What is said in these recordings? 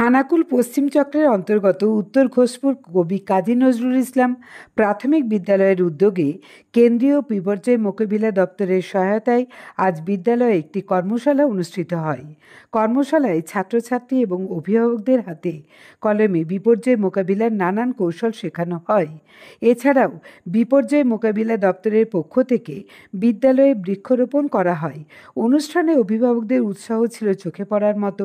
খানাকুল পশ্চিম চক্রের অন্তর্গত উত্তর ঘোষপুর কবি কাজী নজরুল ইসলাম প্রাথমিক বিদ্যালয়ের উদ্যোগে কেন্দ্রীয় বিপর্যয় মোকাবিলা দপ্তরের সহায়তায় আজ বিদ্যালয়ে একটি কর্মশালা অনুষ্ঠিত হয়। কর্মশালায় ছাত্রছাত্রী এবং অভিভাবকদের হাতে কলমে বিপর্যয় মোকাবিলার নানান কৌশল শেখানো হয়। এছাড়াও বিপর্যয় মোকাবিলা দপ্তরের পক্ষ থেকে বিদ্যালয়ে বৃক্ষরোপণ করা হয়। অনুষ্ঠানে অভিভাবকদের উৎসাহ ছিল চোখে পড়ার মতো।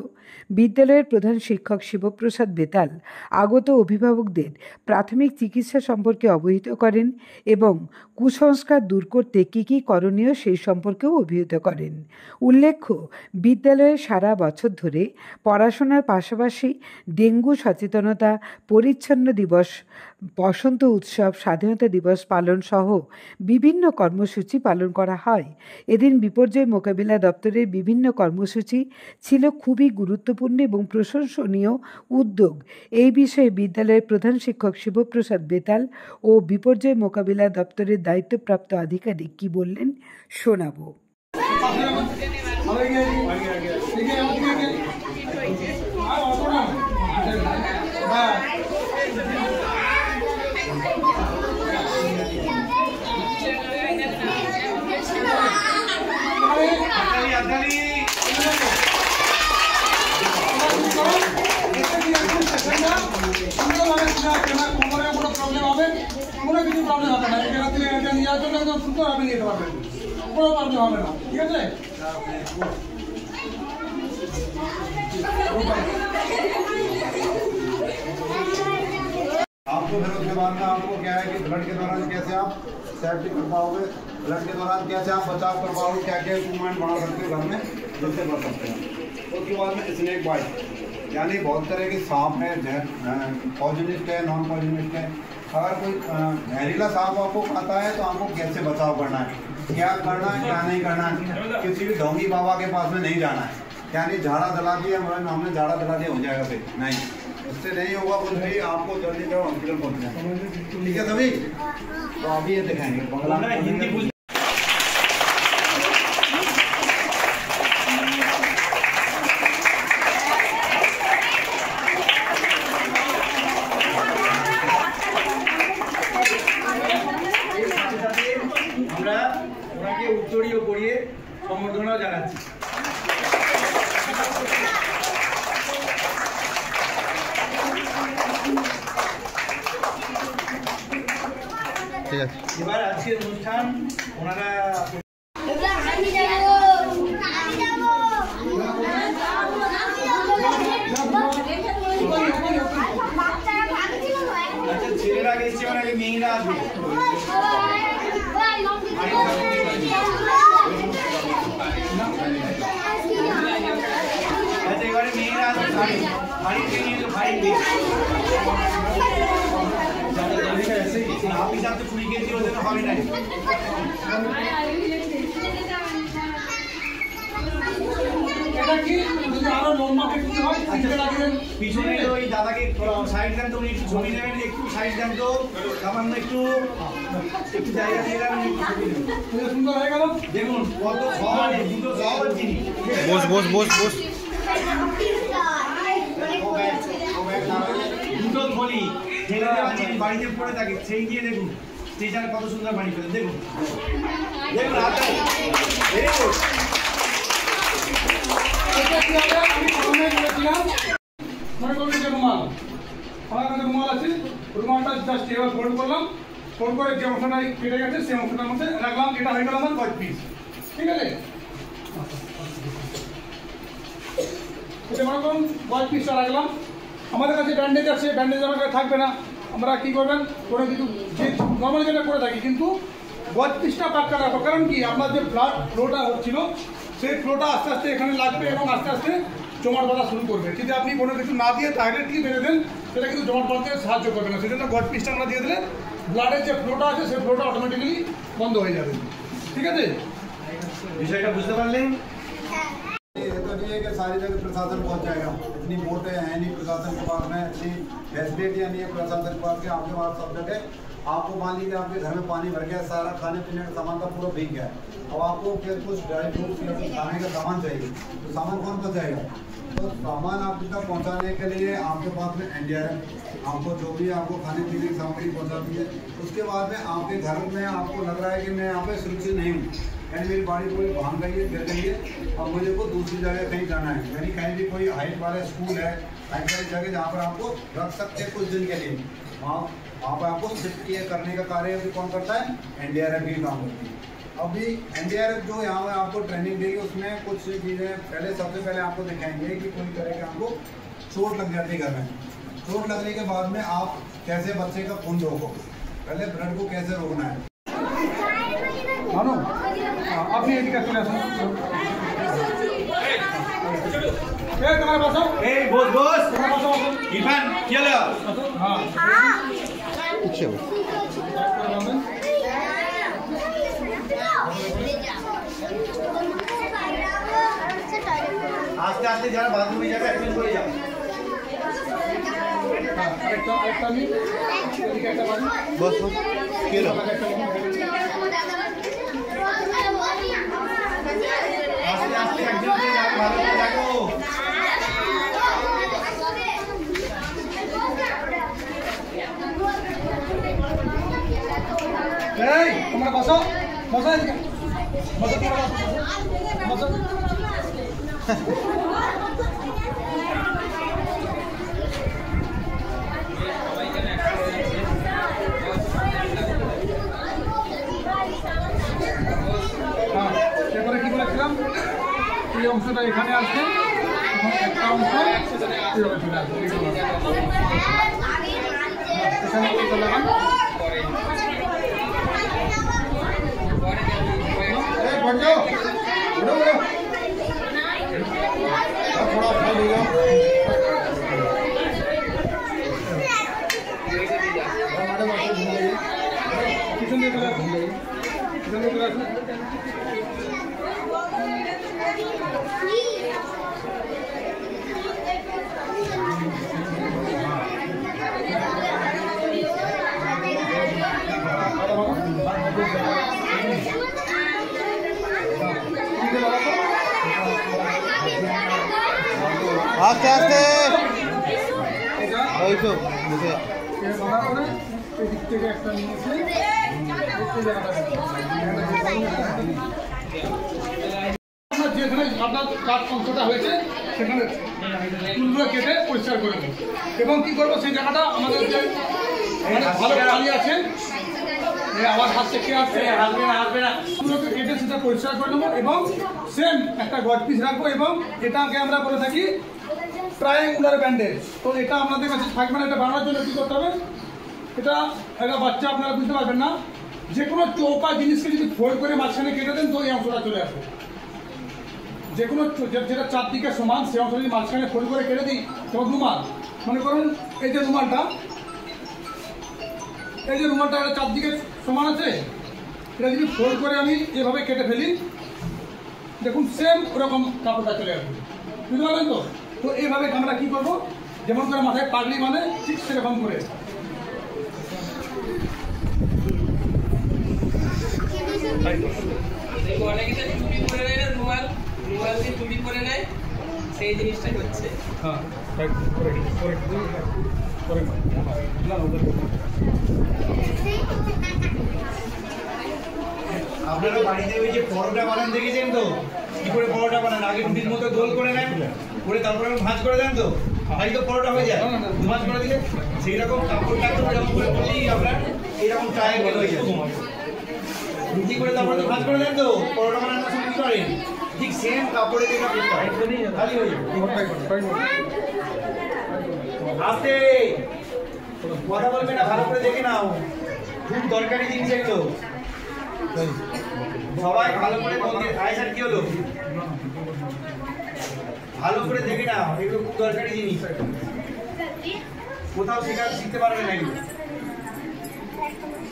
বিদ্যালয়ের প্রধান শিক্ষক শিবপ্রসাদ বেতাল, আগত অভিভাবকদের প্রাথমিক চিকিৎসা সম্পর্কে অবহিত করেন এবং কুসংস্কার দূর করতে কী কী করণীয় সেই সম্পর্কেও অভিহিত করেন। উল্লেখ্য, বিদ্যালয়ে সারা বছর ধরে পড়াশোনার পাশাপাশি ডেঙ্গু সচেতনতা পরিচ্ছন্ন দিবস বসন্ত উৎসব স্বাধীনতা দিবস পালন সহ বিভিন্ন কর্মসূচি পালন করা হয় এদিন বিপর্যয় মোকাবিলা দপ্তরের বিভিন্ন কর্মসূচি ছিল খুবই গুরুত্বপূর্ণ এবং প্রশংসনীয় উদ্যোগ এই বিষয়ে বিদ্যালয়ের প্রধান শিক্ষক শিবপ্রসাদ বেতাল ও বিপর্যয় মোকাবিলা দপ্তরের দায়িত্বপ্রাপ্ত আধিকারিক কি বললেন শোনাবো কোনো কিছু প্রবলেম হবে না এখানে থেকে এটা নেওয়ার জন্য একদম সুন্দরভাবে নিতে পারবেন কোনো প্রবলেম হবে না ঠিক আছে आपको फिर उसके बाद में आपको क्या है कि ब्लड के दौरान कैसे आप सेफ्टी कर पाओगे ब्लड के दौरान कैसे आप बचाव कर पाओगे क्या क्या इक्विपमेंट बना सकते हो घर में जिससे कर सकते हैं उसके बाद में स्नेक बाइट यानी बहुत तरह के सांप है पॉइजनिस्ट है नॉन पॉइजनिस्ट है अगर कोई जहरीला सांप आपको खाता है तो आपको कैसे बचाव करना है। क्या करना है क्या नहीं करना है किसी भी ढोंगी बाबा के पास में नहीं जाना है। यानी झाड़ा दला दिया हमारे हमने झाड़ा दला दिया हो जाएगा फिर नहीं। उससे नहीं होगा कुछ भी आपको जल्दी जाओ हॉस्पिटल पहुँचना ठीक है सभी? तो अभी ये दिखाएँगे बंगला ছেলেরা আগে মেয়েরা আসবে আচ্ছা এবারে মেয়েরা আসবে শাড়ি শাড়িতে নিয়ে তো ভাই আপনি সাথে কুড়ি কেজি ওজন হবে না পিছনে ওই দাদাকে সাইড দেন তো উনি একটু ছবি নেবেন সাইড দেন তো সামান্য একটু একটু জায়গা। এটা সুন্দর হয়ে গেল। দেখুন কত সহজ দুটো সহজ জিনিস বস বস বস বস। দুটো থলি আছে বাড়িতে পড়ে থাকে সেই দিয়ে দেখুন। স্টেশন কত সুন্দর বাড়ি ফেলে দেখুন। দেখুন আমি প্রথমে বলেছিলাম মনে করুন যে রুমাল। আমার কাছে রুমাল আছে। রুমালটা জাস্ট এবার ফোল্ড করলাম। ফোল্ড করে যে অংশটা কেটে গেছে, সেই অংশটার মধ্যে রাখলাম। এটা হয়ে গেল আমার কয়েক পিস ঠিক আছে? এটা মনে কয়েক পিসটা রাখলাম। আমাদের কাছে ব্যান্ডেজ আছে ব্যান্ডেজ আমার কাছে থাকবে না। আমরা কি করবেন? কোনো কিছু যে নর্মাল যেটা করে থাকি, কিন্তু বত্রিশটা পাক্কা রাখব কারণ কি? আপনার যে ব্লাড ফ্লোটা হচ্ছিল, সেই ফ্লোটা আস্তে আস্তে এখানে লাগবে এবং আস্তে আস্তে জমাট বাঁধা শুরু করবে যদি আপনি কোনো কিছু না দিয়ে ডাইরেক্টলি বেঁধে দেন সেটা কিন্তু জমাট বাঁধতে সাহায্য করবে না সেজন্য গড পিসটা আমরা দিয়ে দিলে ব্লাডের যে ফ্লোটা আছে সেই ফ্লোটা অটোমেটিক্যালি বন্ধ হয়ে যাবে ঠিক আছে বিষয়টা বুঝতে পারলেন ये तो नहीं है कि सारी जगह प्रशासन पहुंच जाएगा इतनी वोटें हैं नहीं प्रशासन के पास में इतनी फैसिलिटियाँ नहीं है प्रशासन के पास के आपके पास सब जगह आपको मान लीजिए आपके घर में पानी भर गया, सारा खाने पीने का सामान का पूरा भीग गया। अब आपको फिर कुछ ड्राई फ्रूट खाने का सामान चाहिए? तो सामान कौन पहुँचाएगा तो सामान आप तक पहुँचाने के लिए आपके पास में एनडीआरएफ आपको जो भी आपको खाने पीने की सामग्री पहुँचाती है। उसके बाद में आपके घर में आपको लग रहा है कि मैं यहाँ पे सुरक्षित नहीं हूँ। यानी मेरी बाड़ी कोई भाँग गई है गिर गई है अब मुझे को दूसरी जगह कहीं जाना है। यानी कहीं भी कोई हाइट वाला स्कूल है हाइट वाली जगह जहाँ पर आपको रख सकते हैं कुछ दिन के लिए। वहाँ वहाँ पर आपको शिफ्ट किए करने का कार्य भी कौन करता है? एनडीआरएफ ही काम करती है। अभी एनडीआरएफ जो यहाँ पे आपको ट्रेनिंग देगी उसमें कुछ चीज़ें पहले सबसे पहले आपको दिखाएँगे कि कोई तरह के आपको चोट लग जाती है घर में। चोट लगने के बाद में आप कैसे बच्चे का खून रोको? पहले ब्लड को कैसे रोकना है? ভালো আপনি এদিকে চলে আসুন এই তোমার বসাও এই বস বস তোমার বসাও ইরফান কি হলো হ্যাঁ আস্তে আস্তে যারা বাথরুমে যাবে একদিন করে যাও হ্যাঁ আরেকটা আরেকটা আমি এদিকে একটা বাড়ি बस बस खेलो একটা আস্তে আস্তে একজন করে এই তোমরা বসো বসো এদিকে বসো তোমরা বসো বসো এই অংশটা এখানে আসবে একটা অংশ এখানে লাগান? একটা নিয়েছে এই জায়গাটা আপনার যেখানে অংশটা হয়েছে, সেখানে কেটে পরিষ্কার করে দেবো এবং কি করব, সেই জায়গাটা আমাদের যে ভালো পানি আছে আবার হাত থেকে কেটে সেটা পরিষ্কার করে নেব এবং সেম একটা গড পিস রাখব এবং এটাকে আমরা বলে থাকি ট্রায়াঙ্গুলার ব্যান্ডেজ তো এটা আপনাদের কাছে থাকবে না এটা বানানোর জন্য কী করতে হবে? এটা একটা বাচ্চা আপনারা বুঝতে পারবেন না। যে কোনো চৌকা জিনিসকে যদি ফোল্ড করে মাঝখানে কেটে দেন, তো এই অংশটা চলে আসবে যে কোনো যেটা চারদিকে সমান সেই অংশ যদি মাঝখানে ফোল্ড করে কেটে দিই যেমন রুমাল। মনে করুন, এই যে রুমালটা, এই যে রুমালটা এটা চারদিকে সমান আছে, এটা যদি ফোল্ড করে আমি এভাবে কেটে ফেলি, দেখুন সেম ওরকম কাপড়টা চলে আসবে। বুঝতে পারলেন তো? তো এইভাবে আমরা কি করব? যেমন করে মাথায় পাগড়ি মানে ঠিক সেরকম করে। অনেকে নেয় রুমাল রুমাল দিয়ে পরে নেয় সেই হচ্ছে হ্যাঁ করে করে করে আপনারা বাড়িতে ওই যে পরোটা বানান দেখেছেন তো? কি করে পরোটা বানান? আগে রুটির মতো গোল করে নেন। করে তারপরে ভাঁজ করে দেন তো। ভাই তো পরোটা হয়ে যায়। দু ভাঁজ করে দিলে সেই রকম কাপড়টা তো এরকম করে করলেই আপনার এইরকম ট্রায়াঙ্গেল হয়ে যায়। রুটি করে তারপরে তো ভাঁজ করে দেন তো। পরোটা বানানোর সময় কি করেন? ঠিক সেম কাপড়ে হয়, খালি হয়ে যাবে আস্তে কথা বলবে না, ভালো করে দেখে নাও। খুব দরকারি জিনিস এগুলো। সবাই ভালো করে বলতে আয় স্যার, কি হলো? ভালো করে দেখে নাও, এগুলো খুব দরকারি জিনিস। কোথাও শেখা শিখতে পারবে না এগুলো।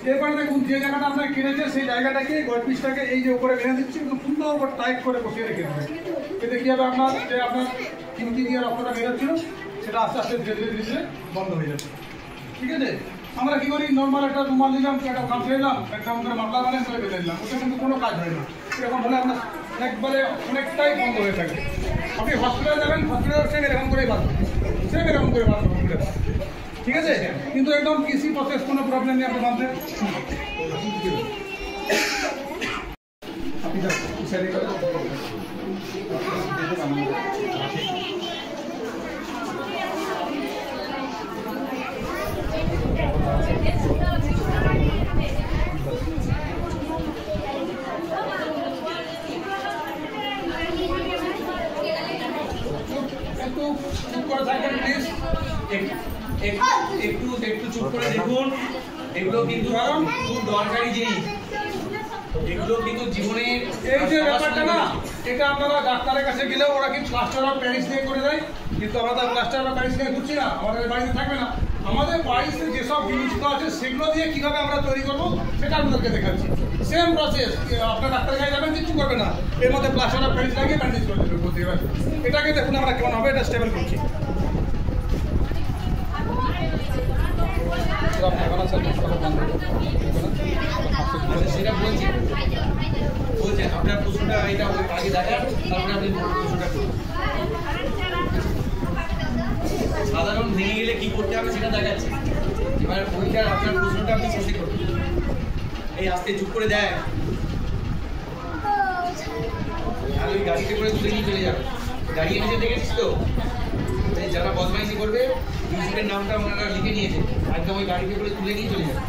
এরপরে দেখুন, যে জায়গাটা আপনার কিনেছে সেই জায়গাটাকে গড পিসটাকে এই যে উপরে বেঁধে দিচ্ছি একটু সুন্দর করে টাইট করে বসিয়ে রেখে দেবেন। এতে কি হবে? আপনার যে আপনার কিমতি দিয়ে রক্তটা বেরোচ্ছিল, সেটা আস্তে আস্তে ধীরে ধীরে ধীরে বন্ধ হয়ে যাবে ঠিক আছে? আমরা কি করি? নর্মাল একটা রুমাল নিলাম, একটা গামছা নিলাম একটা আমাদের মামলা বানিয়ে করে বেঁধে দিলাম ওটা কিন্তু কোনো কাজ হয় না। এরকম হলে আপনার একবারে অনেকটাই বন্ধ হয়ে থাকে। আপনি হসপিটালে যাবেন হসপিটাল সেম এরকম করেই বাঁচবেন সেম এরকম করে বাঁচবেন ঠিক আছে? কিন্তু একদম কৃষি প্রসেস কোনো প্রবলেম নেই আপনি বাঁধবেন আপনি যান, এই side এ করে। একটু চুপ করে থাকবেন প্লিজ এক- এক- একটু একটু চুপ করে দেখুন। এগুলো কিন্তু খুব দরকারি জিনিস। এগুলো কিন্তু জীবনের এই যে ব্যাপারটা না এটা আপনারা ডাক্তারের কাছে গেলেও ওরা কি প্লাস্টার অফ প্যারিস দিয়ে করে দেয়। কিন্তু আমরা তো প্লাস্টার অফ প্যারিস নিয়ে ঘুরছি না আমাদের বাড়িতে থাকবে না। আমাদের বাড়িতে যেসব জিনিসগুলো আছে সেগুলো দিয়ে কীভাবে আমরা তৈরি করব সেটা আপনাদেরকে দেখাচ্ছি। সেম প্রসেস আপনার ডাক্তারের কাছে যাবেন কিচ্ছু করবে না। এর মধ্যে প্লাস্টার অফ প্যারিস লাগিয়ে ব্যান্ডেজ করে দেবে বলতে এটাকে দেখুন আমরা কেমন হবে এটা স্টেবল করছি। আপনার প্রশ্নটা এটা আগে দেখান তারপরে আপনি প্রশ্নটা সাধারণ ভেঙে গেলে কি করতে হবে সেটা দেখাচ্ছে। এবার ওইটার আপনার প্রশ্নটা আপনি শেষে করুন। এই আস্তে চুপ করে দেয় আর ওই গাড়িতে করে তুলে নিয়ে চলে যাবে। গাড়ি এনেছে দেখেছিস তো? যারা বদমাইশি করবে মিউজিকের নামটা ওনারা লিখে নিয়েছে। একদম ওই গাড়িতে করে তুলে নিয়ে চলে যাবে।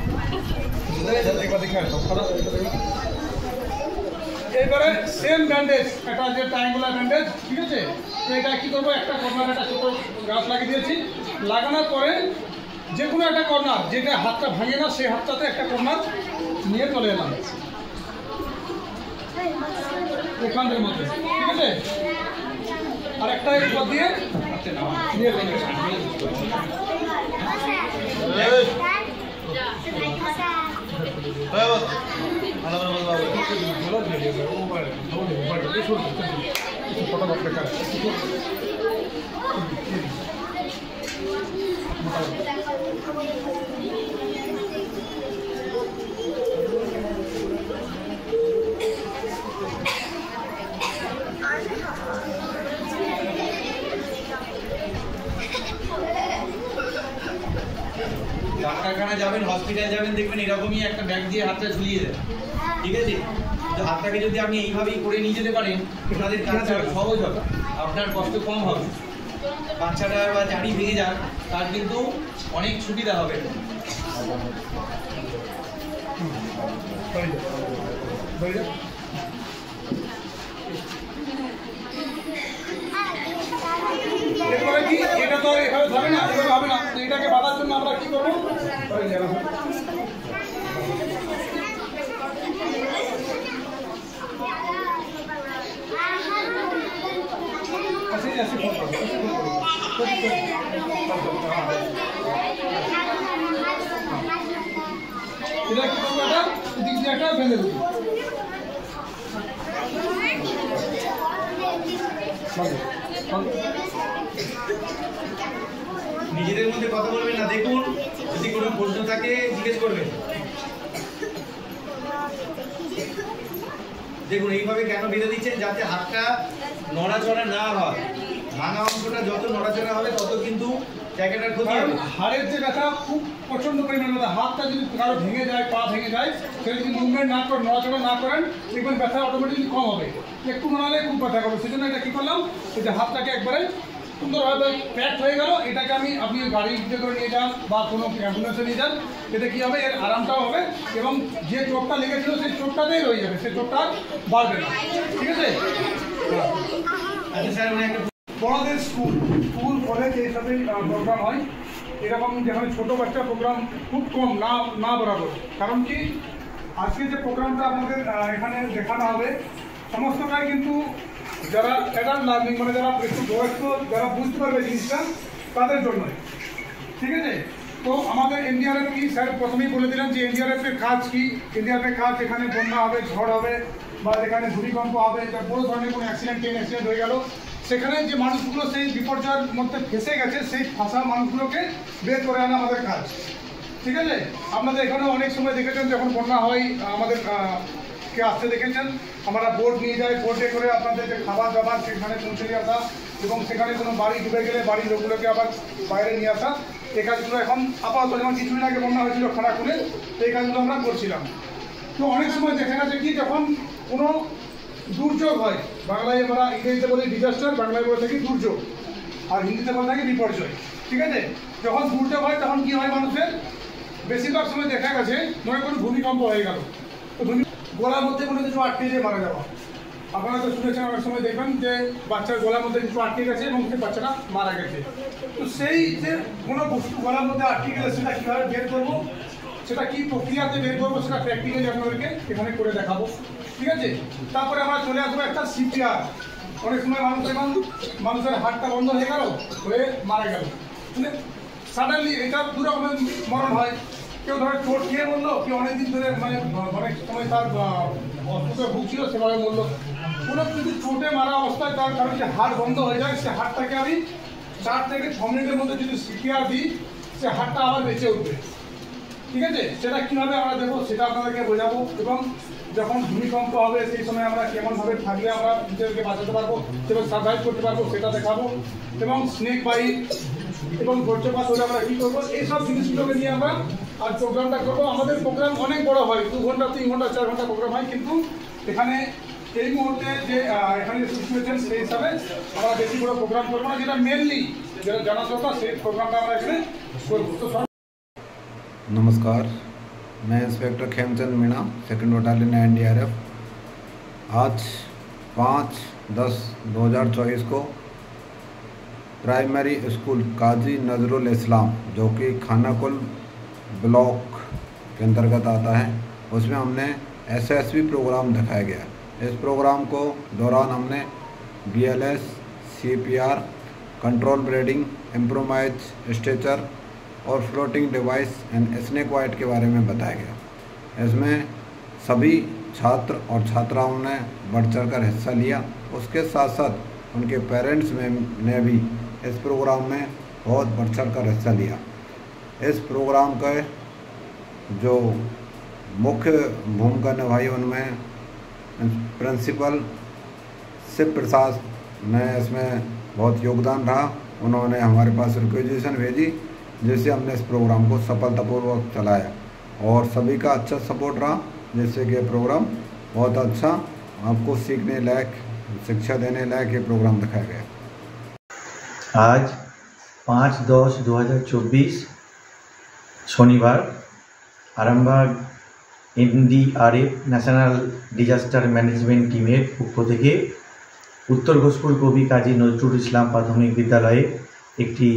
এবারে সেম ব্যান্ডেজ একটা যে ট্রায়াঙ্গুলার ব্যান্ডেজ ঠিক আছে? এটা কি করব? একটা কর্নার একটা ছোটো গাছ লাগিয়ে দিয়েছি। লাগানোর পরে যে কোনো একটা কর্নার যেটা হাতটা ভাঙে না, সেই হাতটাতে একটা কর্নার নিয়ে চলে এলাম। এখানের মধ্যে, ঠিক আছে? আর একটা দিয়ে 哎！哎！好了好了好了，别打了别打了，我买，我买，我买，你说的，你他妈不给钱，你他妈不给钱。ডাক্তারখানা যাবেন হসপিটাল যাবেন দেখবেন এরকমই একটা ব্যাগ দিয়ে হাতটা ঝুলিয়ে দেয়। ঠিক আছে? তো হাতটাকে যদি আপনি এইভাবেই করে নিয়ে যেতে পারেন আপনাদের কাজটা সহজ হবে আপনার কষ্ট কম হবে। বাচ্চাটা বা জারি ভেঙে যান তার কিন্তু অনেক সুবিধা হবে। হয়ে। এরপরে কি? এটা তো এভাবে ধরে না এভাবে হবে না। এটাকে জন্য আমরা কি করব হয়ে যাবে। আসি, আসি, ফোন করো, আসি, ফোন করো। এটা কি করব এটা দিক দিয়ে একটা বেঁধে দেবো বাঁধো, বাঁধো। নিজেদের মধ্যে কথা বলবেন না দেখুন। যদি কোনো প্রশ্ন থাকে জিজ্ঞেস করবেন। দেখুন এইভাবে কেন বেঁধে দিচ্ছেন? যাতে হাতটা নড়াচড়া না হয়। ভাঙা অংশটা যত নড়াচড়া হবে তত কিন্তু জায়গাটার ক্ষতি হবে। হাড়ের যে ব্যথা খুব প্রচণ্ড পরিমাণে হাতটা যদি কারও ভেঙে যায় পা ভেঙে যায় সে যদি মুভমেন্ট না করেন নড়াচড়া না করেন দেখবেন ব্যথা অটোমেটিকলি কম হবে। একটু নড়ালে খুব ব্যথা করবে। সেই জন্য এটা কী করলাম? এই যে হাতটাকে একবারে সুন্দরভাবে প্যাক হয়ে গেল। এটাকে আমি আপনি গাড়িতে করে নিয়ে যান বা কোনো অ্যাম্বুলেন্সে নিয়ে যান এতে কী হবে? এর আরামটাও হবে এবং যে চোটটা লেগেছিল সেই চোটটাতেই রয়ে যাবে সেই চোটটা বাড়বে না। ঠিক আছে? আচ্ছা স্যার বড়দের স্কুল স্কুল কলেজ এইসবের প্রোগ্রাম হয়। এরকম যেখানে ছোট বাচ্চা প্রোগ্রাম খুব কম না না বরাবর। কারণ কি? আজকে যে প্রোগ্রামটা আহ, এখানে দেখানো হবে সমস্তটাই কিন্তু যারা অ্যাডাল্ট লার্নিং মানে যারা একটু বয়স্ক, যারা বুঝতে পারবে জিনিসটা, তাদের জন্যই। ঠিক আছে? তো আমাদের এনডিআরএফ কি? স্যার, প্রথমেই বলে দিলেন যে এনডিআরএফ এর কাজ কি? এনডিআরএফ এর কাজ এখানে বন্যা হবে, ঝড় হবে, বা এখানে ভূমিকম্প হবে বা বড় ধরনের কোনো অ্যাক্সিডেন্ট ট্রেন অ্যাক্সিডেন্ট হয়ে গেল। সেখানে যে মানুষগুলো সেই বিপর্যয়ের মধ্যে ফেসে গেছে, সেই ফাঁসা মানুষগুলোকে বের করে আনা আমাদের কাজ। ঠিক আছে? আপনাদের এখানে অনেক সময় দেখেছেন যখন বন্যা হয়, আমাদের আহ, কে আসতে দেখেছেন। আমরা বোট নিয়ে যাই বোটে করে আপনাদের যে খাবার দাবার সেখানে পৌঁছে দিয়ে আসা এবং সেখানে কোনো বাড়ি ডুবে গেলে বাড়ির লোকগুলোকে আবার বাইরে নিয়ে আসা। এই কাজগুলো এখন আপাতত যেমন কিছুদিন আগে বন্যা হয়েছিল খানাকুলে এই কাজগুলো আমরা করছিলাম। তো অনেক সময় দেখা গেছে কি যখন কোনো দুর্যোগ হয় বাংলায় আমরা ইংরেজিতে বলি ডিজাস্টার বাংলায় বলে থাকি দুর্যোগ। আর হিন্দিতে বলে থাকি বিপর্যয়। ঠিক আছে? যখন দুর্যোগ হয় তখন কি হয় মানুষের? বেশিরভাগ সময় দেখা গেছে মনে করুন ভূমিকম্প হয়ে গেল। তো ভূমি গলার মধ্যে কোনো কিছু আটকে যেয়ে মারা যাওয়া। আপনারা তো শুনেছেন, অনেক সময় দেখবেন যে বাচ্চার গলার মধ্যে কিছু আটকে গেছে এবং সেই বাচ্চাটা মারা গেছে। তো সেই যে কোনো বস্তু গলার মধ্যে আটকে গেলে সেটা কীভাবে বের করব, সেটা কি প্রক্রিয়াতে বের করব, সেটা প্র্যাকটিক্যালি আপনাদেরকে এখানে করে দেখাবো। ঠিক আছে? তারপরে আমরা চলে আসব একটা সিপিআর অনেক সময় মানুষ এখন, মানুষের হাতটা বন্ধ হয়ে গেল, হয়ে মারা গেল। মানে সাডেনলি এটা দু রকমের মরণ হয়। কেউ ধরে চোট খেয়ে বলল? কেউ অনেকদিন ধরে মানে অনেক সময় তার অসুখে ভুগছিল, সেভাবে বলল। কোনো যদি চোটে মারা অবস্থায় তার কারণ যে হাড় বন্ধ হয়ে যায়, সে হাড়টাকে আমি চার থেকে ছ মিনিটের মধ্যে যদি সিপিআর দিই, সে হাড়টা আবার বেঁচে উঠবে। ঠিক আছে? সেটা কীভাবে আমরা দেবো সেটা আপনাদেরকে বোঝাবো এবং যখন ভূমিকম্প হবে, সেই সময় আমরা কেমনভাবে থাকলে আমরা নিজেদেরকে বাঁচাতে পারব, এবং সার্ভাইভ করতে পারব, সেটা দেখাবো। এবং স্নেক বাইট এবং বজ্রপাত হলে আমরা কী করব? এইসব জিনিসগুলোকে নিয়ে আমরা আর প্রোগ্রামটা করবো আমাদের প্রোগ্রাম অনেক বড় হয় দু ঘন্টা তিন ঘন্টা চার ঘন্টা প্রোগ্রাম হয় কিন্তু এখানে এই মুহূর্তে যে আহ, এখানে সিচুয়েশন সেই হিসাবে আমরা বেশি বড় প্রোগ্রাম করবো না যেটা মেনলি যেটা জানা দরকার সেই প্রোগ্রামটা আমরা এখানে করবো তো সব नमस्कार मैं inspector Khemchand Meena second battalion NDRF आज पाँच दस दो हज़ार चौबीस को प्राइमरी स्कूल काजी नजरुल इस्लाम जो कि खानाकुल ब्लॉक के अंतर्गत आता है। उसमें हमने एसएसबी प्रोग्राम दिखाया गया। इस प्रोग्राम को दौरान हमने BLS CPR control breathing improvise stretcher और floating device and snake bite के बारे में बताया गया। इसमें सभी छात्र और छात्राओं ने बढ़ चढ़ कर हिस्सा लिया। उसके साथ साथ उनके पेरेंट्स में ने भी इस प्रोग्राम में बहुत बढ़ चढ़ कर हिस्सा लिया। इस प्रोग्राम के जो मुख्य भूमिका निभाई उनमें प्रिंसिपल शिव प्रसाद ने इसमें बहुत योगदान रहा। उन्होंने हमारे पास रिक्वेजेशन भेजी, जिससे हमने इस प्रोग्राम को सफलतापूर्वक चलाया और सभी का अच्छा सपोर्ट रहा, जिससे कि प्रोग्राम बहुत अच्छा आपको सीखने लायक, शिक्षा देने लायक ये प्रोग्राम दिखाया गया। आज पाँच दस दो हज़ार चौबीस শনিবার, Arambagh NDRF national disaster management টিমের পক্ষ থেকে উত্তর ঘোষপুর কবি কাজী নজরুল ইসলাম প্রাথমিক বিদ্যালয়ে একটি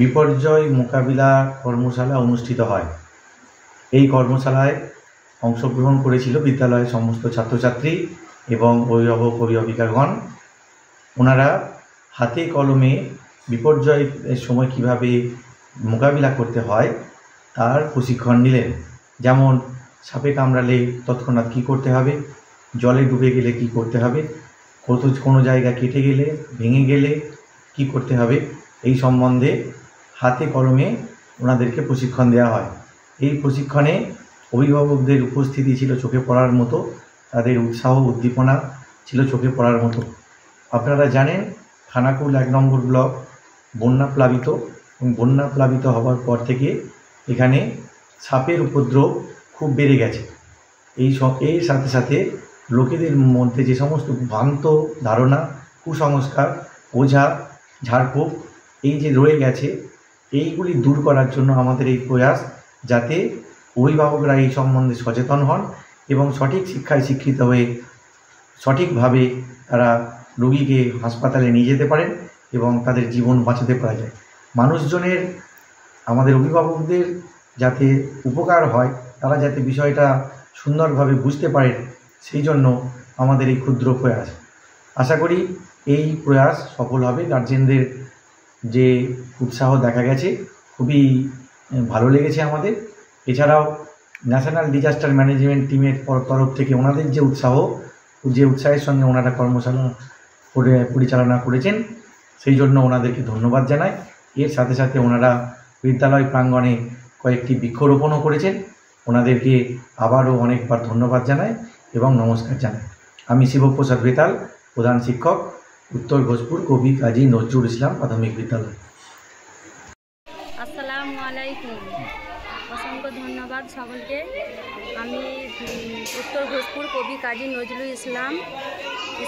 বিপর্যয় মোকাবিলা কর্মশালা অনুষ্ঠিত হয়। এই কর্মশালায় অংশগ্রহণ করেছিল বিদ্যালয়ের সমস্ত ছাত্রছাত্রী এবং অভিভাবক অভিভাবিকাগণ। ওনারা হাতে কলমে বিপর্যয়ের সময় কীভাবে মোকাবিলা করতে হয় তার প্রশিক্ষণ নিলেন। যেমন, সাপে কামড়ালে তৎক্ষণাৎ কী করতে হবে? জলে ডুবে গেলে কি করতে হবে? কত কোনো জায়গা কেটে গেলে, ভেঙে গেলে কি করতে হবে? এই সম্বন্ধে হাতে কলমে ওনাদেরকে প্রশিক্ষণ দেওয়া হয়। এই প্রশিক্ষণে অভিভাবকদের উপস্থিতি ছিল চোখে পড়ার মতো, তাদের উৎসাহ, উদ্দীপনা ছিল চোখে পড়ার মতো। আপনারা জানেন, খানাকুল এক নম্বর ব্লক বন্যা প্লাবিত এবং বন্যা প্লাবিত হওয়ার পর থেকে এখানে সাপের উপদ্রব খুব বেড়ে গেছে। এই এর সাথে সাথে লোকেদের মধ্যে যে সমস্ত ভ্রান্ত ধারণা, কুসংস্কার, ওঝা, ঝাড়ফুঁক এই যে রয়ে গেছে, এইগুলি দূর করার জন্য আমাদের এই প্রয়াস যাতে অভিভাবকরা এই সম্বন্ধে সচেতন হন এবং সঠিক শিক্ষায় শিক্ষিত হয়ে সঠিকভাবে তারা রোগীকে হাসপাতালে নিয়ে যেতে পারেন এবং তাদের জীবন বাঁচাতে পারা যায়। মানুষজনের আমাদের অভিভাবকদের যাতে উপকার হয়, তারা যাতে বিষয়টা সুন্দরভাবে বুঝতে পারেন, সেই জন্য আমাদের এই ক্ষুদ্র প্রয়াস। আশা করি এই প্রয়াস সফল হবে। গার্জেনদের যে উৎসাহ দেখা গেছে, খুবই ভালো লেগেছে আমাদের। এছাড়াও ন্যাশনাল ডিজাস্টার ম্যানেজমেন্ট টিমের তরফ থেকে ওনাদের যে উৎসাহ, যে উৎসাহের সঙ্গে ওনারা কর্মশালা করে, পরিচালনা করেছেন, সেই জন্য ওনাদেরকে ধন্যবাদ জানাই। এর সাথে সাথে ওনারা বিদ্যালয় প্রাঙ্গণে কয়েকটি বৃক্ষরোপণও করেছেন। ওনাদেরকে আবারও অনেকবার ধন্যবাদ জানাই এবং নমস্কার জানাই। আমি শিবপ্রসাদ বেতাল, প্রধান শিক্ষক, উত্তর ঘোষপুর কবি কাজী নজরুল ইসলাম প্রাথমিক বিদ্যালয়। অসংখ্য ধন্যবাদ সকলকে। আমি উত্তর ভোজপুর কবি কাজী নজরুল ইসলাম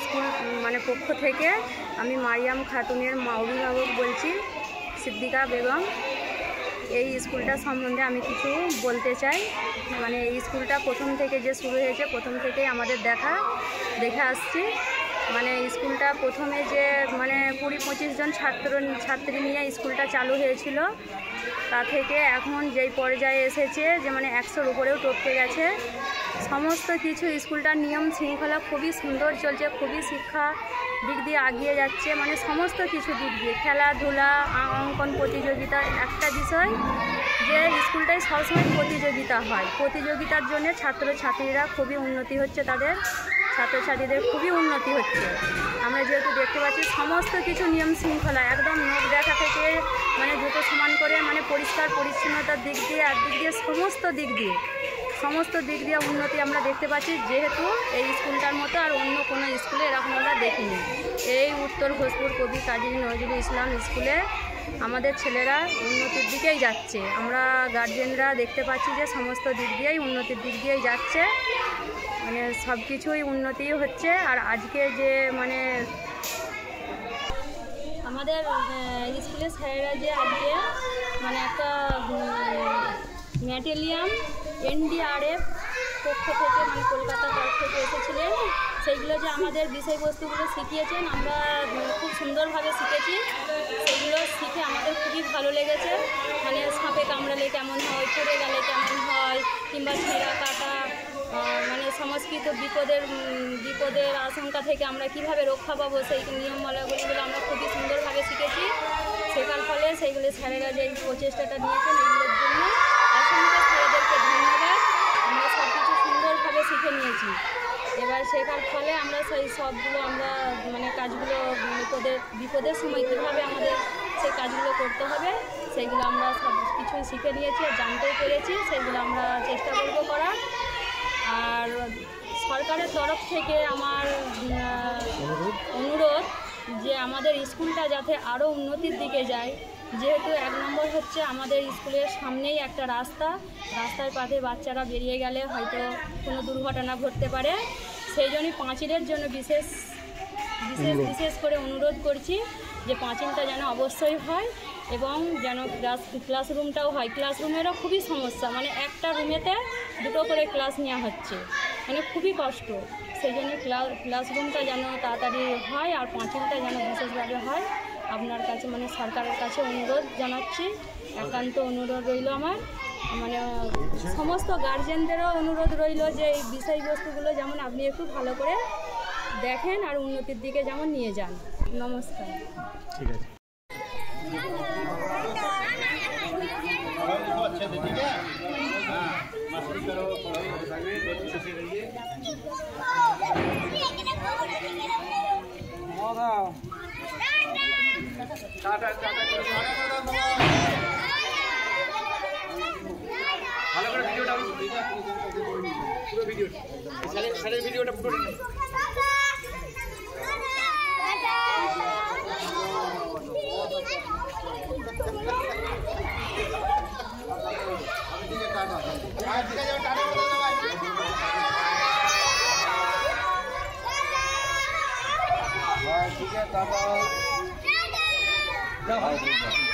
স্কুল মানে পক্ষ থেকে আমি মারিয়াম খাতুনের মা অভিভাবক বলছি, সিদ্দিকা বেগম। এই স্কুলটা সম্বন্ধে আমি কিছু বলতে চাই। মানে এই স্কুলটা প্রথম থেকে যে শুরু হয়েছে, প্রথম থেকেই আমাদের দেখা, দেখে আসছি। মানে স্কুলটা প্রথমে যে মানে কুড়ি পঁচিশ জন ছাত্র, ছাত্রী নিয়ে স্কুলটা চালু হয়েছিল। তা থেকে এখন যেই পর্যায়ে এসেছে, যে মানে একশোর উপরেও টপকে গেছে। সমস্ত কিছু স্কুলটার নিয়ম শৃঙ্খলা খুবই সুন্দর চলছে, খুবই শিক্ষা দিক দিয়ে আগিয়ে যাচ্ছে মানে সমস্ত কিছু দিক দিয়ে। খেলাধুলা অঙ্কন প্রতিযোগিতা একটা বিষয় যে স্কুলটায় সবসময় প্রতিযোগিতা হয়। প্রতিযোগিতার জন্য ছাত্রছাত্রীরা খুবই উন্নতি হচ্ছে তাদের, ছাত্রছাত্রীদের খুবই উন্নতি হচ্ছে। আমরা যেহেতু দেখতে পাচ্ছি সমস্ত কিছু নিয়ম শৃঙ্খলা, একদম নখ দেখা থেকে মানে জুতো সমান করে মানে পরিষ্কার পরিচ্ছন্নতার দিক দিয়ে আর দিক দিয়ে সমস্ত দিক দিয়ে। সমস্ত দিক দিয়ে উন্নতি আমরা দেখতে পাচ্ছি, যেহেতু এই স্কুলটার মতো আর অন্য কোনো স্কুলে এরকম আমরা দেখিনি। এই উত্তর ঘোষপুর কবি কাজী নজরুল ইসলাম স্কুলে আমাদের ছেলেরা উন্নতির দিকেই যাচ্ছে। আমরা গার্জেনরা দেখতে পাচ্ছি যে সমস্ত দিক দিয়েই উন্নতির দিক দিয়েই যাচ্ছে। মানে সব কিছুই উন্নতি হচ্ছে আর আজকে যে মানে আমাদের স্কুলের স্যারেরা যে আজকে মানে একটা ম্যাটেলিয়াম এনডিআরএফ পক্ষ থেকে মানে কলকাতা তরফ থেকে এসেছিলেন। সেইগুলো যে আমাদের বিষয়বস্তুগুলো শিখিয়েছেন, আমরা খুব সুন্দরভাবে শিখেছি। সেগুলো শিখে আমাদের খুবই ভালো লেগেছে। মানে সাপে কামড়ালে কেমন হয়, পড়ে গেলে কেমন হয়, কিংবা ছেঁড়া কাটা মানে সংস্কৃত বিপদের বিপদের আশঙ্কা থেকে আমরা কীভাবে রক্ষা পাবো সেই নিয়মমালাগুলিগুলো আমরা খুবই সুন্দরভাবে শিখেছি। শেখার ফলে সেইগুলো স্যারেরা যে প্রচেষ্টাটা নিয়েছেন এগুলোর জন্য অসংখ্য স্যারেদেরকে ধন্যবাদ আমরা সব কিছু সুন্দরভাবে শিখে নিয়েছি। এবার শেখার ফলে আমরা সেই সবগুলো আমরা মানে কাজগুলো বিপদের বিপদের সময় কীভাবে আমাদের সেই কাজগুলো করতে হবে সেইগুলো আমরা সব কিছুই শিখে নিয়েছি আর জানতেও পেরেছি, সেগুলো আমরা চেষ্টা করব করার। আর সরকারের তরফ থেকে আমার অনুরোধ যে আমাদের স্কুলটা যাতে আরও উন্নতির দিকে যায়। যেহেতু এক নম্বর হচ্ছে আমাদের স্কুলের সামনেই একটা রাস্তা রাস্তার পাশে বাচ্চারা বেরিয়ে গেলে হয়তো কোনো দুর্ঘটনা ঘটতে পারে। সেই জন্যই পাঁচিলের জন্য বিশেষ বিশেষ বিশেষ করে অনুরোধ করছি যে পাঁচিলটা যেন অবশ্যই হয় এবং যেন ক্লাস ক্লাসরুমটাও হয়। ক্লাসরুমেরও খুবই সমস্যা মানে একটা রুমেতে দুটো করে ক্লাস নেওয়া হচ্ছে। মানে খুবই কষ্ট। সেই জন্য ক্লাস ক্লাসরুমটা যেন তাড়াতাড়ি হয় আর পাঁচিলটা যেন বিশেষভাবে হয়। আপনার কাছে মানে সরকারের কাছে অনুরোধ জানাচ্ছি। একান্ত অনুরোধ রইল আমার। মানে সমস্ত গার্জেনদেরও অনুরোধ রইল যে এই বিষয়বস্তুগুলো যেমন আপনি একটু ভালো করে দেখেন আর উন্নতির দিকে যেমন নিয়ে যান। নমস্কার। ভালো করে ভিডিওটা পুরো ভিডিও স্যারের ভিডিওটা পুরো 加油加油加油